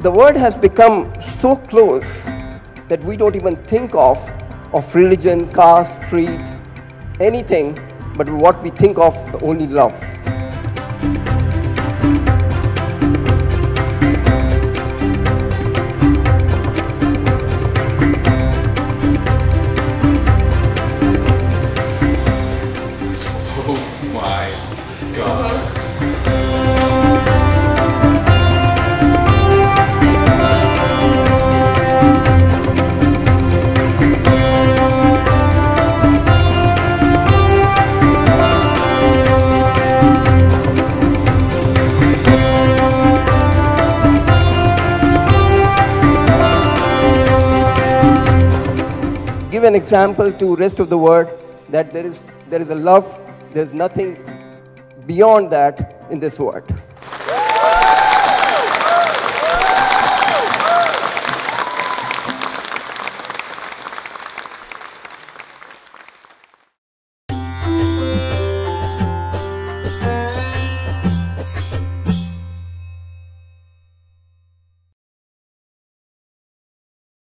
the word has become so close that we don't even think of of religion, caste, creed, anything, but what we think of only love. Oh my god. Give an example to rest of the world that there is there is a love, there is nothing beyond that in this world.